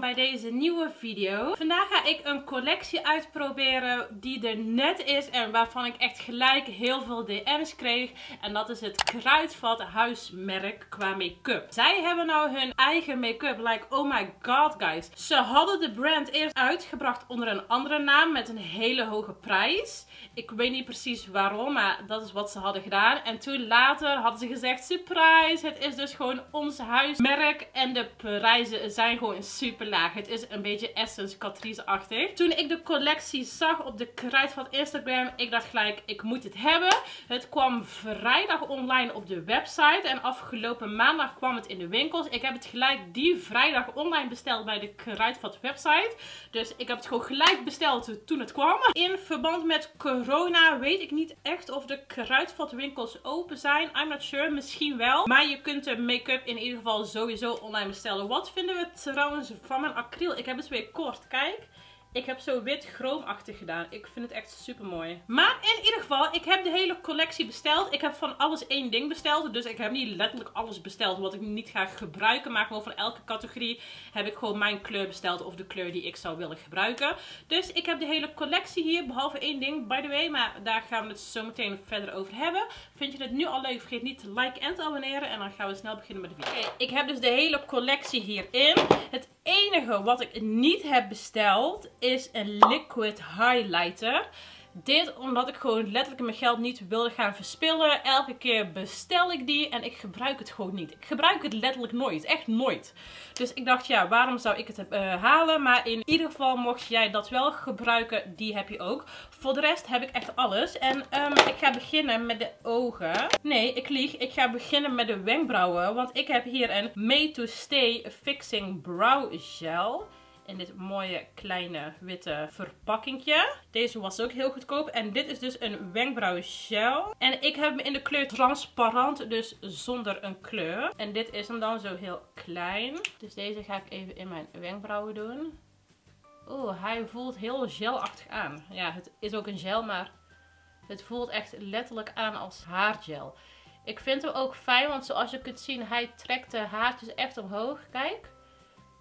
bij deze nieuwe video. Vandaag ga ik een collectie uitproberen die er net is en waarvan ik echt gelijk heel veel DM's kreeg. En dat is het Kruidvat huismerk qua make-up. Zij hebben nou hun eigen make-up. Like, oh my god guys. Ze hadden de brand eerst uitgebracht onder een andere naam met een hele hoge prijs. Ik weet niet precies waarom, maar dat is wat ze hadden gedaan. En toen later hadden ze gezegd, surprise, het is dus gewoon ons huismerk en de prijzen zijn gewoon super Het is een beetje Essence Catrice-achtig. Toen ik de collectie zag op de Kruidvat Instagram, ik dacht gelijk, ik moet het hebben. Het kwam vrijdag online op de website en afgelopen maandag kwam het in de winkels. Ik heb het gelijk die vrijdag online besteld bij de Kruidvat website. Dus ik heb het gewoon gelijk besteld toen het kwam. In verband met corona weet ik niet echt of de Kruidvat winkels open zijn. I'm not sure, misschien wel. Maar je kunt de make-up in ieder geval sowieso online bestellen. Wat vinden we trouwens van mijn acryl? Ik heb het weer kort, kijk. Ik heb zo wit chroomachtig gedaan. Ik vind het echt super mooi. Maar in ieder geval, ik heb de hele collectie besteld. Ik heb van alles één ding besteld. Dus ik heb niet letterlijk alles besteld wat ik niet ga gebruiken. Maar gewoon voor elke categorie heb ik gewoon mijn kleur besteld. Of de kleur die ik zou willen gebruiken. Dus ik heb de hele collectie hier. Behalve één ding, by the way. Maar daar gaan we het zo meteen verder over hebben. Vind je het nu al leuk? Vergeet niet te liken en te abonneren. En dan gaan we snel beginnen met de video. Ik heb dus de hele collectie hierin. Het enige wat ik niet heb besteld is een liquid highlighter. Dit omdat ik gewoon letterlijk mijn geld niet wilde gaan verspillen. Elke keer bestel ik die en ik gebruik het gewoon niet. Ik gebruik het letterlijk nooit. Echt nooit. Dus ik dacht, ja, waarom zou ik het uh, halen? Maar in ieder geval, mocht jij dat wel gebruiken, die heb je ook. Voor de rest heb ik echt alles. En um, ik ga beginnen met de ogen. Nee, ik lieg. Ik ga beginnen met de wenkbrauwen. Want ik heb hier een Made to Stay Fixing Brow Gel in dit mooie kleine witte verpakkingje. Deze was ook heel goedkoop. En dit is dus een wenkbrauwgel. En ik heb hem in de kleur transparant, dus zonder een kleur. En dit is hem dan zo heel klein. Dus deze ga ik even in mijn wenkbrauwen doen. Oeh, hij voelt heel gelachtig aan. Ja, het is ook een gel, maar het voelt echt letterlijk aan als haargel. Ik vind hem ook fijn, want zoals je kunt zien, hij trekt de haartjes echt omhoog. Kijk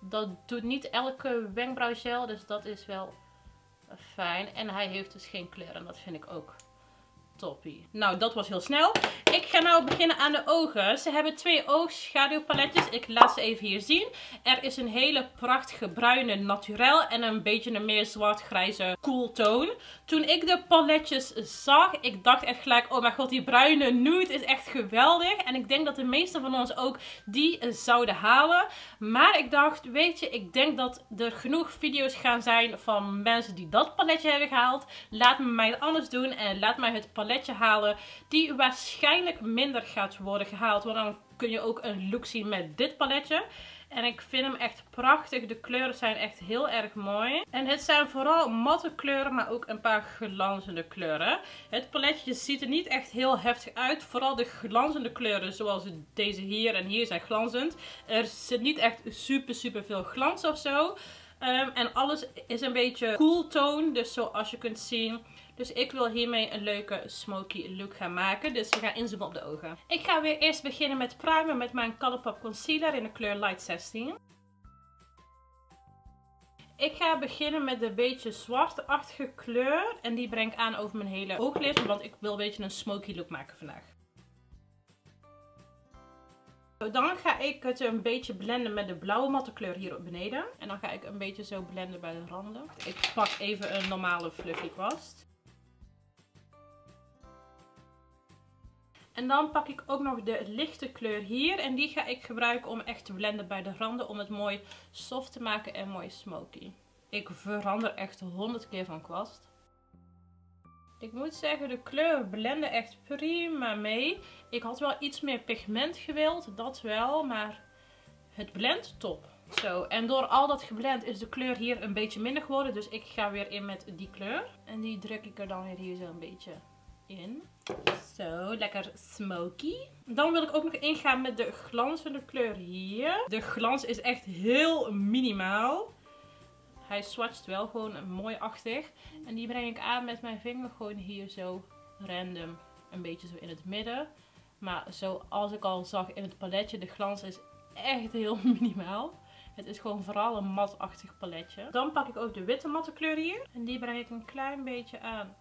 dat doet niet elke wenkbrauwgel, dus dat is wel fijn. En hij heeft dus geen kleur en dat vind ik ook toppie. Nou, dat was heel snel. Ik ga nou beginnen aan de ogen. Ze hebben twee oogschaduwpaletjes. Ik laat ze even hier zien. Er is een hele prachtige bruine naturel en een beetje een meer zwart-grijze cool toon. Toen ik de paletjes zag, ik dacht echt gelijk, oh mijn god, die bruine nude is echt geweldig. En ik denk dat de meeste van ons ook die zouden halen. Maar ik dacht, weet je, ik denk dat er genoeg video's gaan zijn van mensen die dat paletje hebben gehaald. Laat me mij anders doen en laat mij het paletje halen die waarschijnlijk minder gaat worden gehaald. Want dan kun je ook een look zien met dit paletje. En ik vind hem echt prachtig. De kleuren zijn echt heel erg mooi. En het zijn vooral matte kleuren, maar ook een paar glanzende kleuren. Het paletje ziet er niet echt heel heftig uit. Vooral de glanzende kleuren, zoals deze hier en hier, zijn glanzend. Er zit niet echt super, super veel glans of zo. Ehm, en alles is een beetje cool tone. Dus zoals je kunt zien dus ik wil hiermee een leuke smoky look gaan maken. Dus we gaan inzoomen op de ogen. Ik ga weer eerst beginnen met primen met mijn Colourpop Concealer in de kleur Light 16. Ik ga beginnen met een beetje zwarte-achtige kleur. En die breng ik aan over mijn hele ooglid. Want ik wil een beetje een smoky look maken vandaag. Dan ga ik het een beetje blenden met de blauwe matte kleur hier op beneden. En dan ga ik een beetje zo blenden bij de randen. Ik pak even een normale fluffy kwast. En dan pak ik ook nog de lichte kleur hier. En die ga ik gebruiken om echt te blenden bij de randen. Om het mooi soft te maken en mooi smoky. Ik verander echt honderd keer van kwast. Ik moet zeggen, de kleuren blenden echt prima mee. Ik had wel iets meer pigment gewild, dat wel. Maar het blendt top. Zo, en door al dat geblend is de kleur hier een beetje minder geworden. Dus ik ga weer in met die kleur. En die druk ik er dan weer hier zo een beetje in. Zo, lekker smoky. Dan wil ik ook nog ingaan met de glanzende kleur hier. De glans is echt heel minimaal. Hij swatcht wel gewoon mooi-achtig. En die breng ik aan met mijn vinger gewoon hier zo random. Een beetje zo in het midden. Maar zoals ik al zag in het paletje, de glans is echt heel minimaal. Het is gewoon vooral een matachtig paletje. Dan pak ik ook de witte matte kleur hier. En die breng ik een klein beetje aan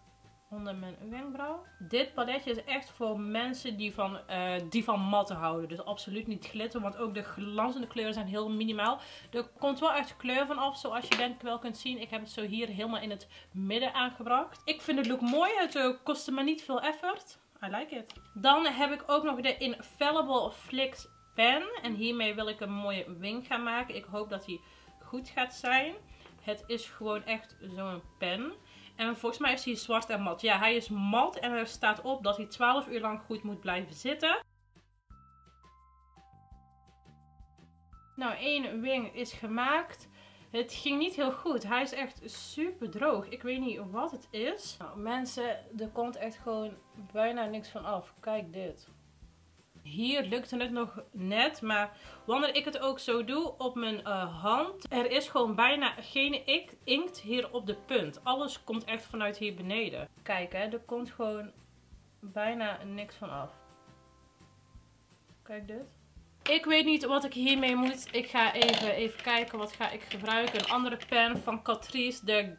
onder mijn wenkbrauw. Dit paletje is echt voor mensen die van, uh, die van matte houden. Dus absoluut niet glitter, want ook de glanzende kleuren zijn heel minimaal. Er komt wel echt kleur van af, zoals je denk ik wel kunt zien. Ik heb het zo hier helemaal in het midden aangebracht. Ik vind het look mooi, het uh, kostte me niet veel effort. I like it. Dan heb ik ook nog de Infallible Flicks pen. En hiermee wil ik een mooie wing gaan maken. Ik hoop dat die goed gaat zijn. Het is gewoon echt zo'n pen. En volgens mij is hij zwart en mat. Ja, hij is mat en er staat op dat hij 12 uur lang goed moet blijven zitten. Nou, één wing is gemaakt. Het ging niet heel goed. Hij is echt super droog. Ik weet niet wat het is. Nou, mensen, er komt echt gewoon bijna niks van af. Kijk dit. Hier lukte het nog net, maar wanneer ik het ook zo doe op mijn uh, hand, er is gewoon bijna geen inkt hier op de punt. Alles komt echt vanuit hier beneden. Kijk hè, er komt gewoon bijna niks van af. Kijk dit. Ik weet niet wat ik hiermee moet. Ik ga even, even kijken wat ga ik gebruiken. Een andere pen van Catrice, de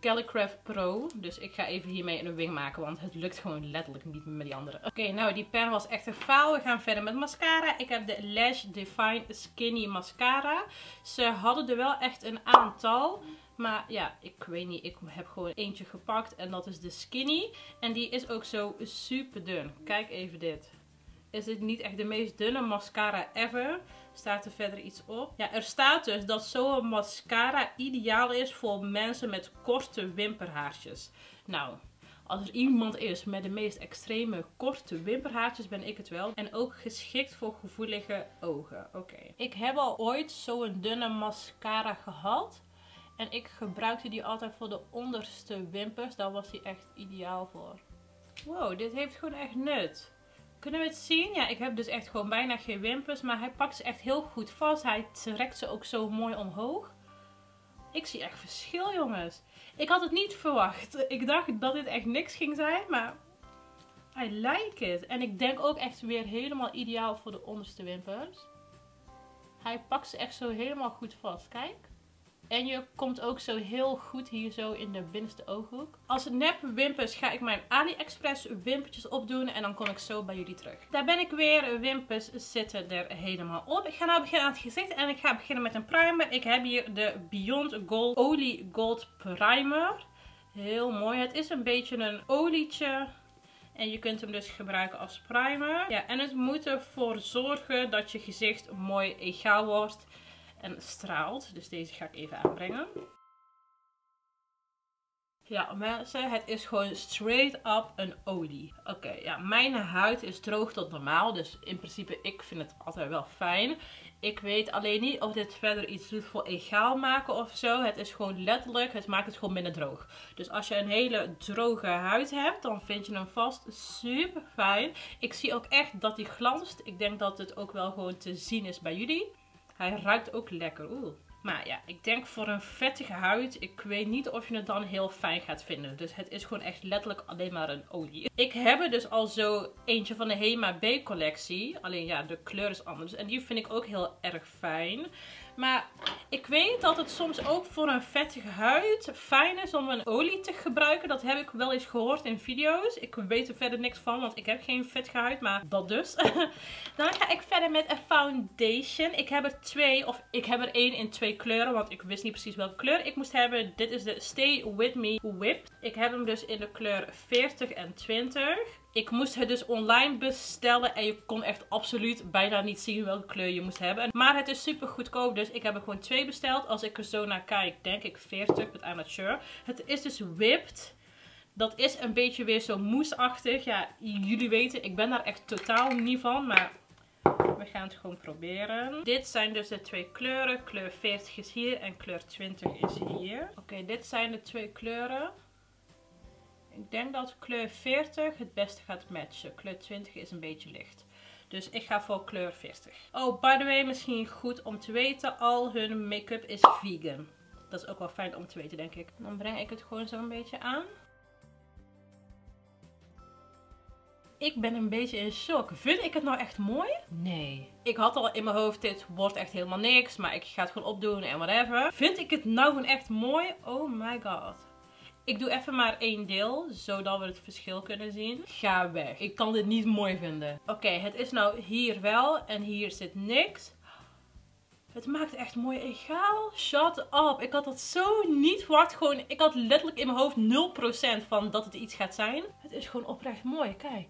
Gallicraft Pro. Dus ik ga even hiermee een wing maken, want het lukt gewoon letterlijk niet met die andere. Oké, nou die pen was echt een faal. We gaan verder met mascara. Ik heb de Lash Define Skinny Mascara. Ze hadden er wel echt een aantal. Maar ja, ik weet niet. Ik heb gewoon eentje gepakt. En dat is de Skinny. En die is ook zo super dun. Kijk even dit is dit niet echt de meest dunne mascara ever. Staat er verder iets op. Ja, er staat dus dat zo'n mascara ideaal is voor mensen met korte wimperhaartjes. Nou, als er iemand is met de meest extreme korte wimperhaartjes, ben ik het wel. En ook geschikt voor gevoelige ogen. Oké. Ik heb al ooit zo'n dunne mascara gehad. En ik gebruikte die altijd voor de onderste wimpers. Daar was die echt ideaal voor. Wow, dit heeft gewoon echt nut. Kunnen we het zien? Ja, ik heb dus echt gewoon bijna geen wimpers. Maar hij pakt ze echt heel goed vast. Hij trekt ze ook zo mooi omhoog. Ik zie echt verschil, jongens. Ik had het niet verwacht. Ik dacht dat dit echt niks ging zijn, maar I like it. En ik denk ook echt weer helemaal ideaal voor de onderste wimpers. Hij pakt ze echt zo helemaal goed vast. Kijk. En je komt ook zo heel goed hier zo in de binnenste ooghoek. Als nep wimpers ga ik mijn AliExpress wimpertjes opdoen. En dan kom ik zo bij jullie terug. Daar ben ik weer. Wimpers zitten er helemaal op. Ik ga nou beginnen aan het gezicht. En ik ga beginnen met een primer. Ik heb hier de Beyond Gold Olie Gold Primer. Heel mooi. Het is een beetje een olietje. En je kunt hem dus gebruiken als primer. Ja, en het moet ervoor zorgen dat je gezicht mooi egaal wordt en straalt. Dus deze ga ik even aanbrengen. Ja, mensen, het is gewoon straight up een olie. Oké, ja, mijn huid is droog tot normaal. Dus in principe, ik vind het altijd wel fijn. Ik weet alleen niet of dit verder iets doet voor egaal maken of zo. Het is gewoon letterlijk, het maakt het gewoon minder droog. Dus als je een hele droge huid hebt, dan vind je hem vast super fijn. Ik zie ook echt dat hij glanst. Ik denk dat het ook wel gewoon te zien is bij jullie. Hij ruikt ook lekker. Oeh. Maar ja, ik denk voor een vettige huid, ik weet niet of je het dan heel fijn gaat vinden. Dus het is gewoon echt letterlijk alleen maar een olie. Ik heb er dus al zo eentje van de Hema B collectie. Alleen ja, de kleur is anders. En die vind ik ook heel erg fijn. Maar ik weet dat het soms ook voor een vettige huid fijn is om een olie te gebruiken. Dat heb ik wel eens gehoord in video's. Ik weet er verder niks van, want ik heb geen vettige huid, maar dat dus. Dan ga ik verder met een foundation. Ik heb er twee, of ik heb er één in twee kleuren, want ik wist niet precies welke kleur ik moest hebben. Dit is de Stay With Me Whip. Ik heb hem dus in de kleur 40 en 20. Ik moest het dus online bestellen en je kon echt absoluut bijna niet zien welke kleur je moest hebben. Maar het is super goedkoop, dus ik heb er gewoon twee besteld. Als ik er zo naar kijk, denk ik 40, but I'm not sure. Het is dus whipped. Dat is een beetje weer zo moesachtig. Ja, jullie weten, ik ben daar echt totaal niet van, maar we gaan het gewoon proberen. Dit zijn dus de twee kleuren. Kleur 40 is hier en kleur 20 is hier. Oké, dit zijn de twee kleuren. Ik denk dat kleur 40 het beste gaat matchen. Kleur 20 is een beetje licht. Dus ik ga voor kleur 40. Oh, by the way, misschien goed om te weten. Al hun make-up is vegan. Dat is ook wel fijn om te weten, denk ik. Dan breng ik het gewoon zo een beetje aan. Ik ben een beetje in shock. Vind ik het nou echt mooi? Nee. Ik had al in mijn hoofd, dit wordt echt helemaal niks. Maar ik ga het gewoon opdoen en whatever. Vind ik het nou gewoon echt mooi? Oh my god. Ik doe even maar één deel, zodat we het verschil kunnen zien. Ga weg. Ik kan dit niet mooi vinden. Oké, het is nou hier wel en hier zit niks. Het maakt echt mooi egaal. Shut up. Ik had dat zo niet verwacht. Gewoon, ik had letterlijk in mijn hoofd 0% van dat het iets gaat zijn. Het is gewoon oprecht mooi. Kijk.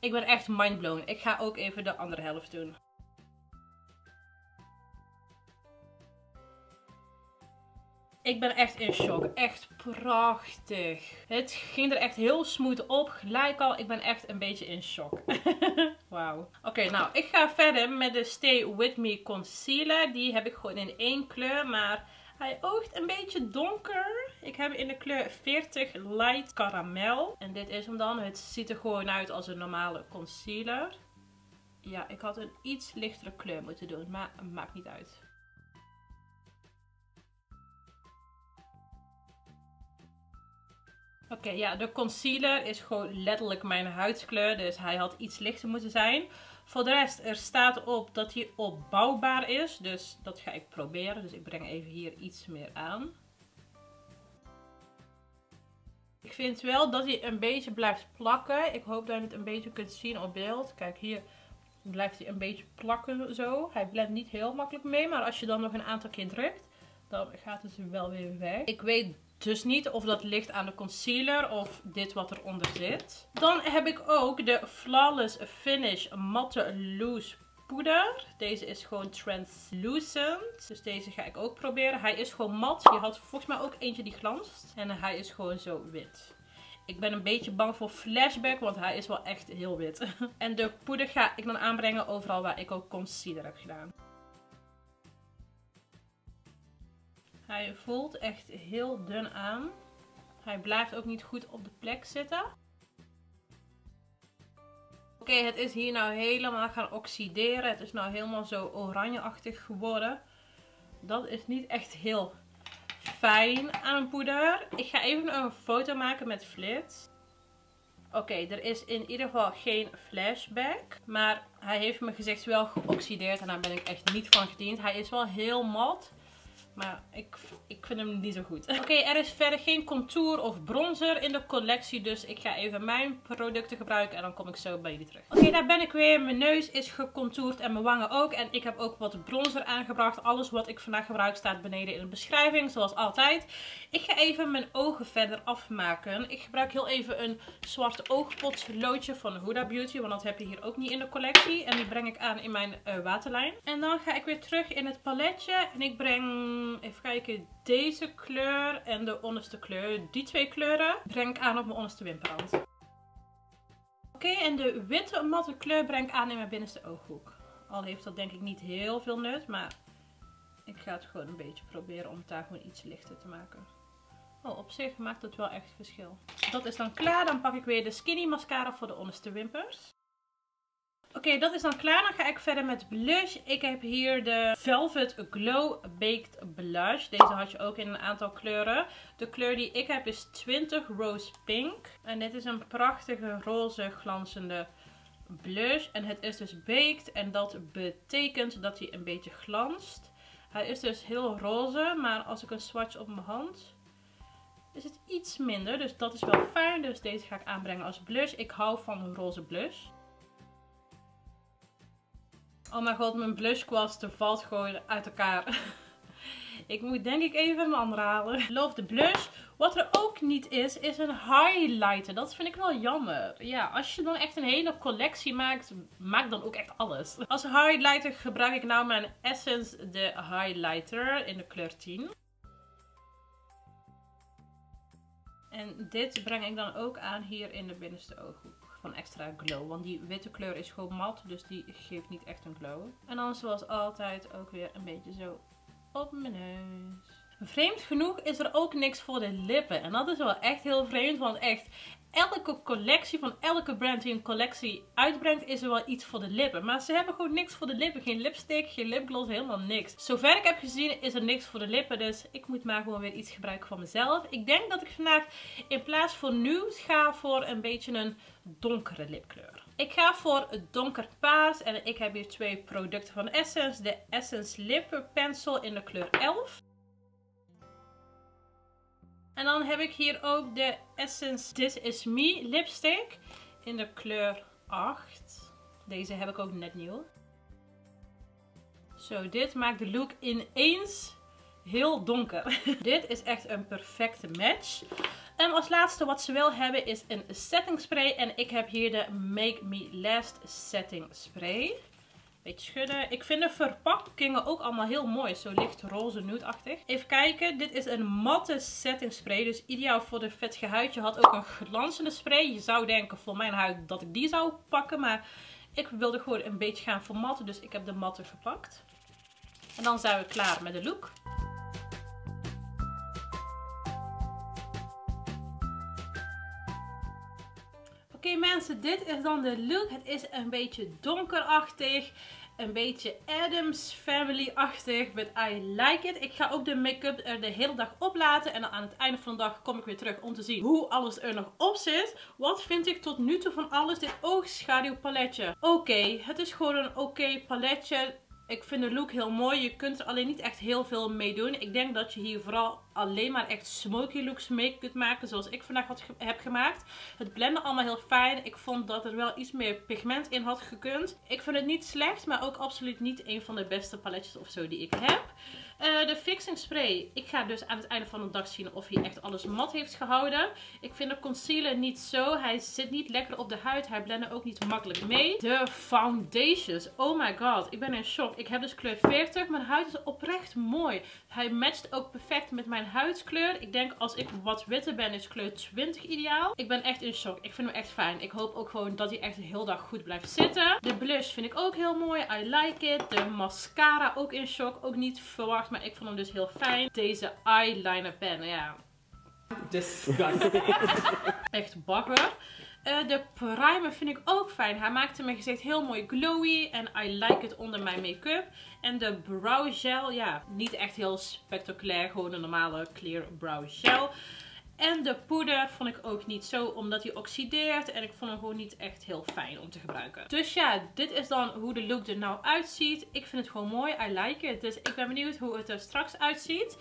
Ik ben echt mindblown. Ik ga ook even de andere helft doen. Ik ben echt in shock. Echt prachtig. Het ging er echt heel smooth op. Gelijk al. Ik ben echt een beetje in shock. Wauw. Oké, nou. Ik ga verder met de Stay With Me Concealer. Die heb ik gewoon in één kleur. Maar hij oogt een beetje donker. Ik heb in de kleur 40 Light Caramel. En dit is hem dan. Het ziet er gewoon uit als een normale concealer. Ja, ik had een iets lichtere kleur moeten doen. Maar maakt niet uit. Oké, ja, de concealer is gewoon letterlijk mijn huidskleur. Dus hij had iets lichter moeten zijn. Voor de rest, er staat op dat hij opbouwbaar is. Dus dat ga ik proberen. Dus ik breng even hier iets meer aan. Ik vind wel dat hij een beetje blijft plakken. Ik hoop dat je het een beetje kunt zien op beeld. Kijk, hier blijft hij een beetje plakken zo. Hij blendt niet heel makkelijk mee. Maar als je dan nog een aantal keer drukt, dan gaat het wel weer weg. Ik weet dus niet of dat ligt aan de concealer of dit wat eronder zit. Dan heb ik ook de Flawless Finish Matte Loose poeder. Deze is gewoon translucent. Dus deze ga ik ook proberen. Hij is gewoon mat. Je had volgens mij ook eentje die glanst. En hij is gewoon zo wit. Ik ben een beetje bang voor flashback, want hij is wel echt heel wit. en de poeder ga ik dan aanbrengen overal waar ik ook concealer heb gedaan. Hij voelt echt heel dun aan. Hij blijft ook niet goed op de plek zitten. Oké, het is hier nou helemaal gaan oxideren. Het is nou helemaal zo oranjeachtig geworden. Dat is niet echt heel fijn aan een poeder. Ik ga even een foto maken met flits. Oké, er is in ieder geval geen flashback. Maar hij heeft mijn gezicht wel geoxideerd. En daar ben ik echt niet van gediend. Hij is wel heel mat. Maar ik, ik vind hem niet zo goed. Oké, er is verder geen contour of bronzer in de collectie. Dus ik ga even mijn producten gebruiken. En dan kom ik zo bij jullie terug. Oké, daar ben ik weer. Mijn neus is gecontourd en mijn wangen ook. En ik heb ook wat bronzer aangebracht. Alles wat ik vandaag gebruik staat beneden in de beschrijving. Zoals altijd. Ik ga even mijn ogen verder afmaken. Ik gebruik heel even een zwart oogpotloodje van Huda Beauty. Want dat heb je hier ook niet in de collectie. En die breng ik aan in mijn uh, waterlijn. En dan ga ik weer terug in het paletje. En ik breng even kijken, deze kleur en de onderste kleur. Die twee kleuren breng ik aan op mijn onderste wimperrand. Oké, en de witte matte kleur breng ik aan in mijn binnenste ooghoek. Al heeft dat denk ik niet heel veel nut, maar ik ga het gewoon een beetje proberen om het daar gewoon iets lichter te maken. Oh, op zich maakt het wel echt verschil. Dat is dan klaar. Dan pak ik weer de Skinny Mascara voor de onderste wimpers. Oké, dat is dan klaar. Dan ga ik verder met blush. Ik heb hier de Velvet Glow Baked Blush. Deze had je ook in een aantal kleuren. De kleur die ik heb is 20 Rose Pink. En dit is een prachtige roze glanzende blush. En het is dus baked en dat betekent dat hij een beetje glanst. Hij is dus heel roze, maar als ik een swatch op mijn hand is het iets minder. Dus dat is wel fijn. Dus deze ga ik aanbrengen als blush. Ik hou van roze blush. Oh mijn god, mijn blushkwast valt gewoon uit elkaar. ik moet denk ik even een andere halen. Love de blush. Wat er ook niet is, is een highlighter. Dat vind ik wel jammer. Ja, als je dan echt een hele collectie maakt, maak dan ook echt alles. Als highlighter gebruik ik nou mijn Essence de highlighter in de kleur 10. En dit breng ik dan ook aan hier in de binnenste ooghoek extra glow. Want die witte kleur is gewoon mat, dus die geeft niet echt een glow. En dan zoals altijd ook weer een beetje zo op mijn neus. Vreemd genoeg is er ook niks voor de lippen. En dat is wel echt heel vreemd, want echt elke collectie van elke brand die een collectie uitbrengt, is er wel iets voor de lippen. Maar ze hebben gewoon niks voor de lippen. Geen lipstick, geen lipgloss, helemaal niks. Zover ik heb gezien is er niks voor de lippen. Dus ik moet maar gewoon weer iets gebruiken van mezelf. Ik denk dat ik vandaag in plaats van nude ga voor een beetje een donkere lipkleur. Ik ga voor het donker paars en ik heb hier twee producten van Essence. De Essence Lip Pencil in de kleur 11. En dan heb ik hier ook de Essence This Is Me lipstick in de kleur 8. Deze heb ik ook net nieuw. Zo, dit maakt de look ineens heel donker. dit is echt een perfecte match. En als laatste wat ze wel hebben is een setting spray. En ik heb hier de Make Me Last Setting Spray. Beetje schudden. Ik vind de verpakkingen ook allemaal heel mooi. Zo licht roze nude-achtig. Even kijken. Dit is een matte setting spray. Dus ideaal voor de vettige huid. Je had ook een glanzende spray. Je zou denken voor mijn huid dat ik die zou pakken. Maar ik wilde gewoon een beetje gaan vermatten. Dus ik heb de matte gepakt. En dan zijn we klaar met de look. Oké mensen, dit is dan de look. Het is een beetje donkerachtig. Een beetje Adams Family-achtig. But I like it. Ik ga ook de make-up er de hele dag op laten. En dan aan het einde van de dag kom ik weer terug om te zien hoe alles er nog op zit. Wat vind ik tot nu toe van alles? Dit oogschaduwpaletje. Oké, het is gewoon een oké paletje ik vind de look heel mooi. Je kunt er alleen niet echt heel veel mee doen. Ik denk dat je hier vooral alleen maar echt smoky looks mee kunt maken. Zoals ik vandaag had, heb gemaakt. Het blende allemaal heel fijn. Ik vond dat er wel iets meer pigment in had gekund. Ik vind het niet slecht. Maar ook absoluut niet een van de beste paletjes of zo die ik heb. Uh, de fixing spray. Ik ga dus aan het einde van de dag zien of hij echt alles mat heeft gehouden. Ik vind de concealer niet zo. Hij zit niet lekker op de huid. Hij blendt ook niet makkelijk mee. De foundations. Oh my god. Ik ben in shock. Ik heb dus kleur 40. Mijn huid is oprecht mooi. Hij matcht ook perfect met mijn huidskleur. Ik denk als ik wat witter ben is kleur 20 ideaal. Ik ben echt in shock. Ik vind hem echt fijn. Ik hoop ook gewoon dat hij echt de hele dag goed blijft zitten. De blush vind ik ook heel mooi. I like it. De mascara ook in shock. Ook niet verwacht maar ik vond hem dus heel fijn. Deze eyeliner pen, ja. Disgusting. Echt bagger. Uh, de primer vind ik ook fijn. Hij maakte mijn gezicht heel mooi glowy. En I like it onder mijn make-up. En de brow gel, ja, niet echt heel spectaculair. Gewoon een normale clear brow gel. En de poeder vond ik ook niet zo, omdat hij oxideert. En ik vond hem gewoon niet echt heel fijn om te gebruiken. Dus ja, dit is dan hoe de look er nou uitziet. Ik vind het gewoon mooi. I like it. Dus ik ben benieuwd hoe het er straks uitziet.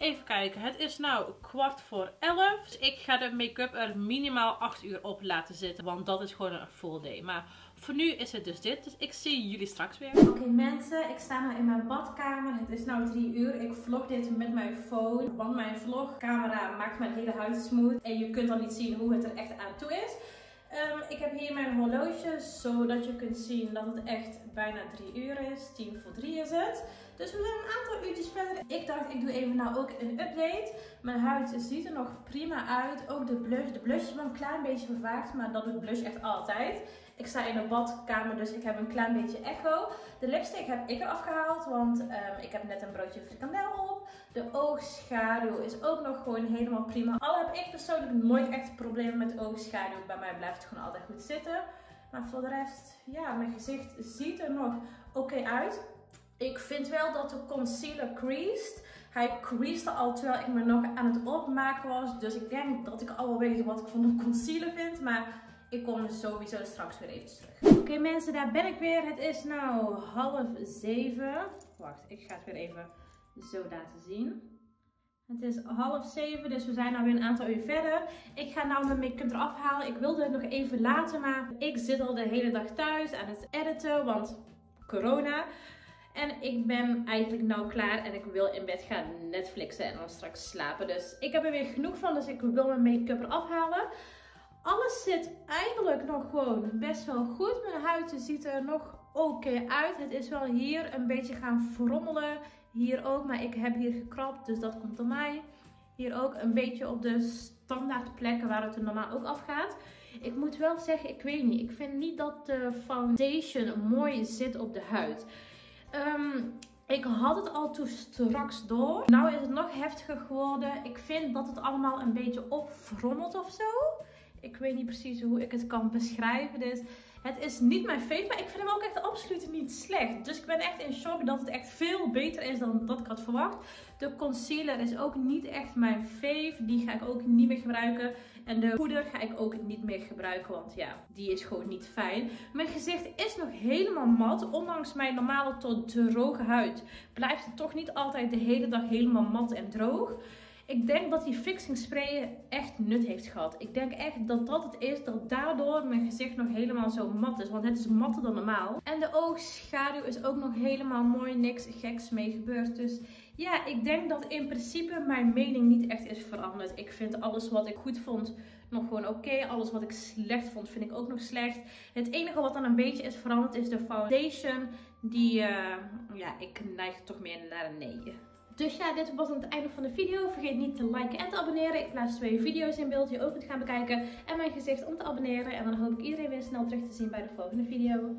Even kijken. Het is nou kwart voor elf. Dus ik ga de make-up er minimaal 8 uur op laten zitten. Want dat is gewoon een full day. Maar voor nu is het dus dit. Dus ik zie jullie straks weer. Oké mensen, ik sta nu in mijn badkamer. Het is nu 3 uur. Ik vlog dit met mijn phone. Want mijn vlogcamera maakt mijn hele huid smooth. En je kunt dan niet zien hoe het er echt aan toe is. Um, ik heb hier mijn horloge, zodat je kunt zien dat het echt bijna 3 uur is. 10 voor 3 is het. Dus we zijn een aantal uurtjes verder. Ik dacht, ik doe even nou ook een update. Mijn huid ziet er nog prima uit. Ook de blush. De blush is wel een klein beetje vervaagd, maar dat doet blush echt altijd. Ik sta in de badkamer, dus ik heb een klein beetje echo. De lipstick heb ik eraf gehaald, want um, ik heb net een broodje frikandel op. De oogschaduw is ook nog gewoon helemaal prima. Al heb ik persoonlijk nooit echt problemen met oogschaduw. Bij mij blijft het gewoon altijd goed zitten. Maar voor de rest, ja, mijn gezicht ziet er nog oké uit. Ik vind wel dat de concealer creased. Hij creased al terwijl ik me nog aan het opmaken was. Dus ik denk dat ik al wel weet wat ik van de concealer vind. Maar ik kom sowieso straks weer even terug. Oké mensen, daar ben ik weer. Het is nu half zeven. Wacht, ik ga het weer even zo laten zien. Het is half zeven, dus we zijn alweer een aantal uur verder. Ik ga nou mijn make-up eraf halen. Ik wilde het nog even laten, maar ik zit al de hele dag thuis aan het editen, want corona. En ik ben eigenlijk nou klaar en ik wil in bed gaan Netflixen en dan straks slapen. Dus ik heb er weer genoeg van, dus ik wil mijn make-up eraf halen. Alles zit eigenlijk nog gewoon best wel goed. Mijn huid ziet er nog oké uit. Het is wel hier een beetje gaan frommelen. Hier ook, maar ik heb hier gekrapt, dus dat komt door mij. Hier ook een beetje op de standaard plekken waar het er normaal ook afgaat. Ik moet wel zeggen, ik weet niet. Ik vind niet dat de foundation mooi zit op de huid. Um, Ik had het al toen straks door. Nou is het nog heftiger geworden. Ik vind dat het allemaal een beetje opfrommelt of zo. Ik weet niet precies hoe ik het kan beschrijven. Dus het is niet mijn fave, maar ik vind hem ook echt absoluut niet slecht. Dus ik ben echt in shock dat het echt veel beter is dan dat ik had verwacht. De concealer is ook niet echt mijn fave. Die ga ik ook niet meer gebruiken. En de poeder ga ik ook niet meer gebruiken, want ja, die is gewoon niet fijn. Mijn gezicht is nog helemaal mat. Ondanks mijn normale tot droge huid blijft het toch niet altijd de hele dag helemaal mat en droog. Ik denk dat die fixing spray echt nut heeft gehad. Ik denk echt dat dat het is, dat daardoor mijn gezicht nog helemaal zo mat is. Want het is matter dan normaal. En de oogschaduw is ook nog helemaal mooi, niks geks mee gebeurd. Dus ja, ik denk dat in principe mijn mening niet echt is veranderd. Ik vind alles wat ik goed vond nog gewoon oké. Alles wat ik slecht vond vind ik ook nog slecht. Het enige wat dan een beetje is veranderd is de foundation. Die, uh, ja, ik neig toch meer naar een nee. Dus ja, dit was het einde van de video. Vergeet niet te liken en te abonneren. Ik plaats twee video's in beeld die je ook gaan bekijken. En mijn gezicht om te abonneren. En dan hoop ik iedereen weer snel terug te zien bij de volgende video.